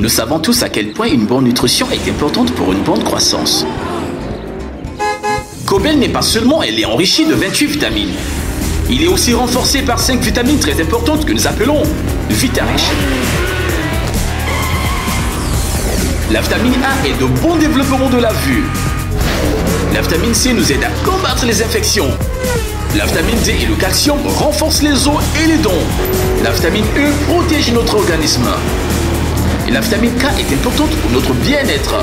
Nous savons tous à quel point une bonne nutrition est importante pour une bonne croissance. Cobel n'est pas seulement elle est enrichie de 28 vitamines. Il est aussi renforcé par 5 vitamines très importantes que nous appelons Vitarich. La vitamine A est de bon développement de la vue. La vitamine C nous aide à combattre les infections. La vitamine D et le calcium renforcent les os et les dents. La vitamine E protège notre organisme. Et la vitamine K est importante pour notre bien-être.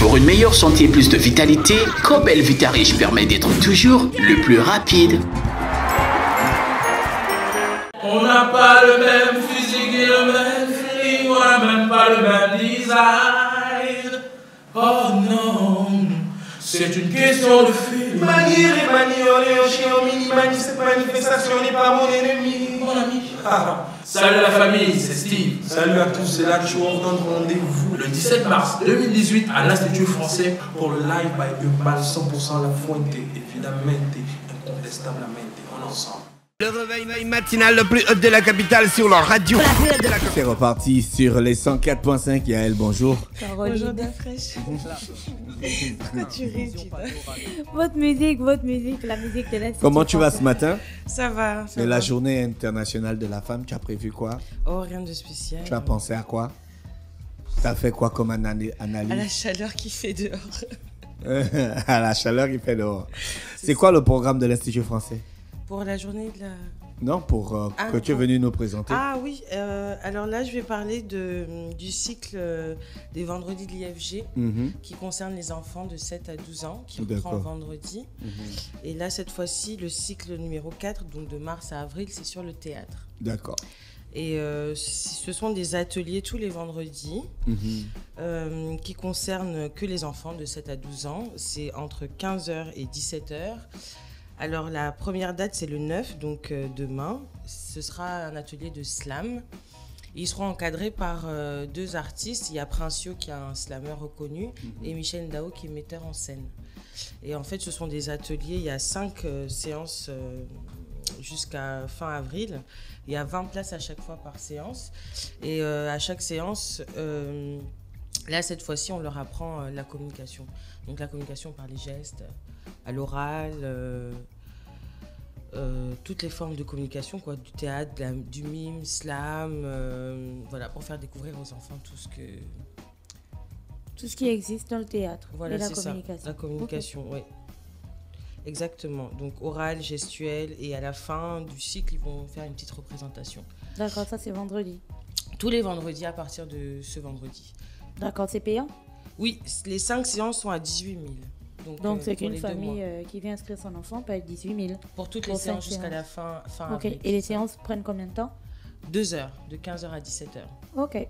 Pour une meilleure santé et plus de vitalité, Cobel Vitarich permet d'être toujours le plus rapide. On n'a pas le même physique et le même feeling, on n'a même pas le même design. Oh non, c'est une question de feeling. Manier et manier, chien au mini mani, cette manifestation n'est pas mon ennemi. Mon ami. Ah, salut la famille, c'est Steve. Salut à tous, c'est là que je vous donne rendez-vous Le 17 mars 2018 à l'Institut français pour le live by Umbal 100% la fuente, évidemment, incontestablement, on ensemble. Le réveil matinal le plus haut de la capitale sur la radio. C'est reparti sur les 104.5. Yael, bonjour. Bonjour, fraîche. tu ris, Votre musique, votre musique, la musique de l'Institut Comment tu vas ce matin? Ça va. C'est la journée internationale de la femme. Tu as prévu quoi? Oh, rien de spécial. Tu as pensé à quoi? Tu as fait quoi comme analyse À la chaleur qui fait dehors. à la chaleur qui fait dehors. C'est quoi le programme de l'Institut français? Pour la journée de la... Non, pour euh, ah, que tu es venu nous présenter. Ah oui, euh, alors là, je vais parler de, du cycle euh, des vendredis de l'IFG Mhm. qui concerne les enfants de 7 à 12 ans, qui reprend vendredi. Mhm. Et là, cette fois-ci, le cycle numéro 4, donc de mars à avril, c'est sur le théâtre. D'accord. Et euh, ce sont des ateliers tous les vendredis Mhm. qui concernent que les enfants de 7 à 12 ans. C'est entre 15h et 17h. Alors la première date c'est le 9, donc euh, demain. Ce sera un atelier de slam. Ils seront encadrés par euh, deux artistes. Il y a Princio qui est un slameur reconnu et Michel Ndao qui est metteur en scène. Et en fait ce sont des ateliers, il y a cinq euh, séances jusqu'à fin avril. Il y a 20 places à chaque fois par séance. Et à chaque séance, là, cette fois-ci, on leur apprend la communication. Donc la communication par les gestes, à l'oral, euh, euh, toutes les formes de communication, quoi, du théâtre, la- du mime, slam, euh, voilà, pour faire découvrir aux enfants tout ce que... Tout ce qui existe dans le théâtre Voilà, et la c'est ça, communication. la communication, oui. Exactement. Donc oral, gestuel, et à la fin du cycle, ils vont faire une petite représentation. D'accord, ça c'est vendredi. Tous les vendredis à partir de ce vendredi. D'accord, c'est payant? Oui, les cinq séances sont à 18 000. Donc, Donc euh, c'est qu'une famille euh, qui vient inscrire son enfant paye 18 000. Pour toutes les pour séances jusqu'à la fin, fin Ok, avril, et les séances prennent combien de temps? Deux heures, de 15h à 17h. Ok.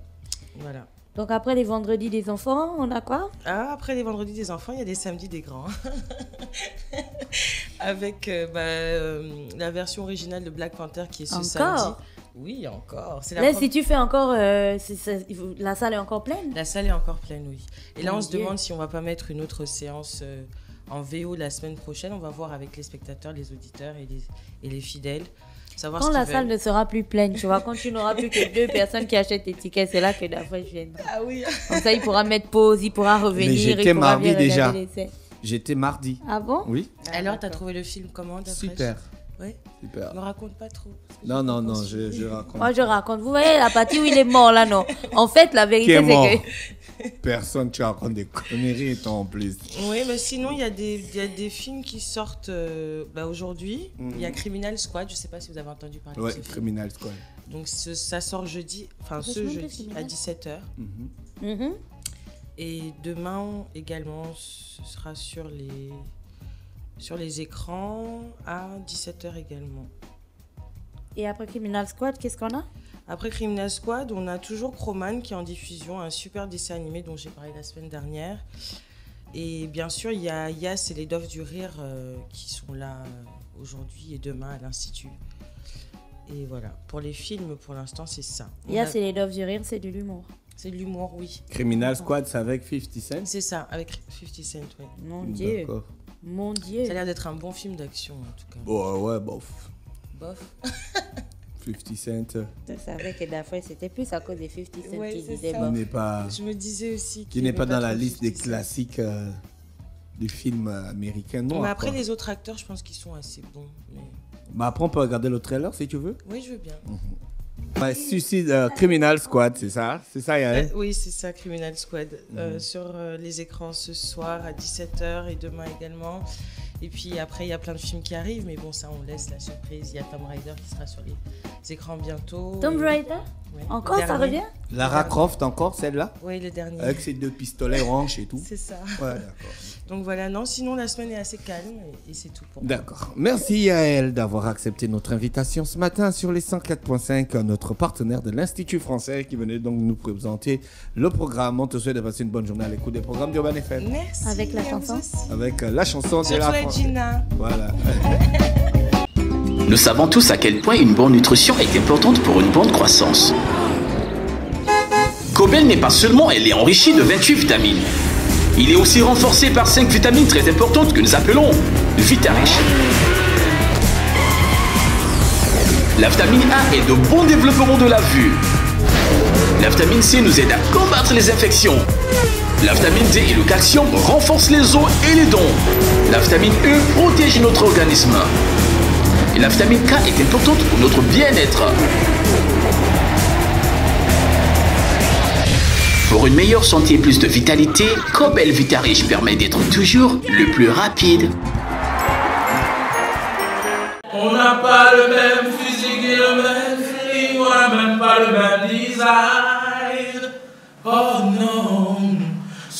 Voilà. Donc après les vendredis des enfants, on a quoi? Ah, après les vendredis des enfants, il y a les samedis des grands. Avec euh, bah, euh, la version originale de Black Panther qui est ce Encore? samedi. Oui, encore. C'est la Là, pro- si tu fais encore, euh, la salle est encore pleine La salle est encore pleine, oui. Et là, on se Dieu. demande si on va pas mettre une autre séance euh, en VO la semaine prochaine. On va voir avec les spectateurs, les auditeurs et les, et les fidèles. Savoir Quand ce la salle veulent. ne sera plus pleine, tu vois, quand tu n'auras plus que deux personnes qui achètent tes tickets, c'est là que d'après je viendrai. Ah oui. Comme ça, il pourra mettre pause, il pourra revenir. j'étais il pourra mardi déjà. J'étais mardi. Ah bon? Oui. Alors, t'as trouvé le film comment Super. Ouais. Super. Me raconte pas trop. Non, non, non, je, je raconte. Moi, je raconte. Vous voyez la partie où il est mort, là, non En fait, la Qui vérité, est mort c'est que... Personne, tu racontes des conneries, toi, en plus. Oui, mais sinon, il y, a des- il y a des films qui sortent euh, bah, aujourd'hui. Mhm. Il y a Criminal Squad, je sais pas si vous avez entendu parler Ouais, de ce film. Criminal Squad. Donc, ce- ça sort jeudi, enfin ce jeudi à Criminal 17h. Mhm. Mhm. Et demain également, ce sera sur les, sur les écrans à 17h également. Et après Criminal Squad, qu'est-ce qu'on a? Après Criminal Squad, on a toujours Croman qui est en diffusion, un super dessin animé dont j'ai parlé la semaine dernière. Et bien sûr, il y a Yas et les Doves du Rire euh, qui sont là euh, aujourd'hui et demain à l'Institut. Et voilà, pour les films, pour l'instant, c'est ça. On Il y a a- c'est les doves du rire, c'est de l'humour. C'est de l'humour, oui. Criminal Squad, c'est avec 50 Cent? C'est ça, avec 50 Cent, oui. Mon Dieu. D'accord. Mon Dieu. Ça a l'air d'être un bon film d'action, en tout cas. Bon, ouais, bof. Bof. 50 Cent, Je savais que d'affaire, c'était plus à cause des 50 Cent Ouais, qui disait qui n'est pas, Je me disais aussi. qui qu'il n'est aimait pas dans la liste des 50 Cent. classiques euh, du film euh, américain noir. Mais après, quoi. les autres acteurs, je pense qu'ils sont assez bons. Mais... Bah, après, on peut regarder le trailer si tu veux. Oui, je veux bien. Ouais, Suicide euh, Criminal Squad, c'est ça? C'est ça, Yael? Euh, oui, c'est ça, Criminal Squad. Euh, sur euh, les écrans ce soir à 17h et demain également. Et puis après, il y a plein de films qui arrivent, mais bon, ça, on laisse la surprise. Il y a Tom Rider qui sera sur les écrans bientôt. Tomb Raider Ouais. Encore, ça revient Lara Croft encore, celle-là Oui, le dernier. Avec ses deux pistolets orange et tout. C'est ça. Ouais, d'accord. Donc voilà, non, sinon la semaine est assez calme et, et c'est tout pour moi. D'accord. Merci Yael d'avoir accepté notre invitation ce matin sur les 104.5, notre partenaire de l'Institut français qui venait donc nous présenter le programme. On te souhaite de passer une bonne journée à l'écoute des programmes d'Urban FM. Merci. Avec la chanson. Avec la chanson de la Voilà. Nous savons tous à quel point une bonne nutrition est importante pour une bonne croissance. Cobel n'est pas seulement elle est enrichie de 28 vitamines. Il est aussi renforcé par 5 vitamines très importantes que nous appelons Vitarich. La vitamine A est de bon développement de la vue. La vitamine C nous aide à combattre les infections. La vitamine D et le calcium renforcent les os et les dents. La vitamine E protège notre organisme. Et la vitamine K est importante pour notre bien-être. Pour une meilleure santé et plus de vitalité, Cobel Vitarich permet d'être toujours le plus rapide. On n'a pas le même physique et le même on n'a même pas le même design. Oh non,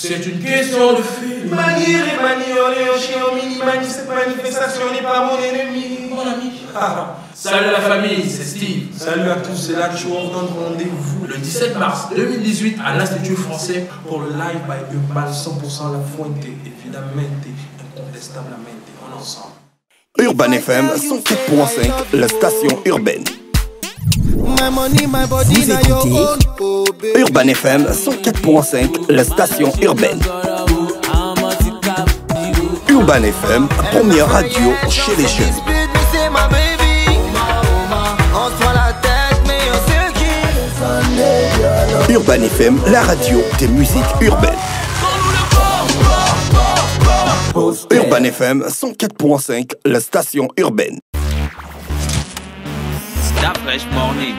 c'est une question de feeling. Manier et manioler, chien au mini mani, cette manifestation n'est pas mon ennemi. Mon ami. Ah, Salut la famille, c'est Steve. salut à tous, c'est là que je vous donne rendez-vous Le 17 mars 2018 à l'Institut français pour le live by Urbal 100% la fuente, évidemment, incontestablement, on ensemble. Urban FM 104.5, la station urbaine. Vous écoutez Urban FM 104.5, la station urbaine. Urban FM, première radio chez les jeunes. Urban FM, la radio des musiques urbaines. Urban FM 104.5, la station urbaine. Fresh Morning.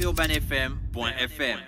urbanfm.fm